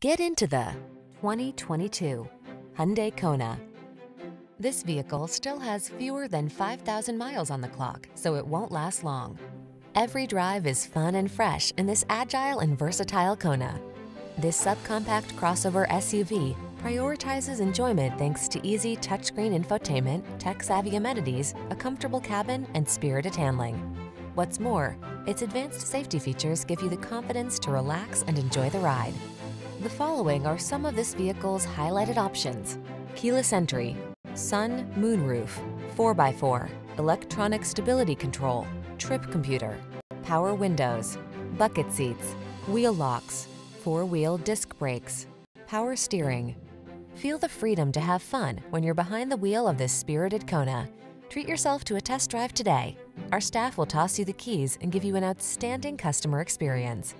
Get into the 2022 Hyundai Kona. This vehicle still has fewer than 5,000 miles on the clock, so it won't last long. Every drive is fun and fresh in this agile and versatile Kona. This subcompact crossover SUV prioritizes enjoyment thanks to easy touchscreen infotainment, tech-savvy amenities, a comfortable cabin, and spirited handling. What's more, its advanced safety features give you the confidence to relax and enjoy the ride. The following are some of this vehicle's highlighted options. Keyless entry, sun, moonroof, 4x4, electronic stability control, trip computer, power windows, bucket seats, wheel locks, four-wheel disc brakes, power steering. Feel the freedom to have fun when you're behind the wheel of this spirited Kona. Treat yourself to a test drive today. Our staff will toss you the keys and give you an outstanding customer experience.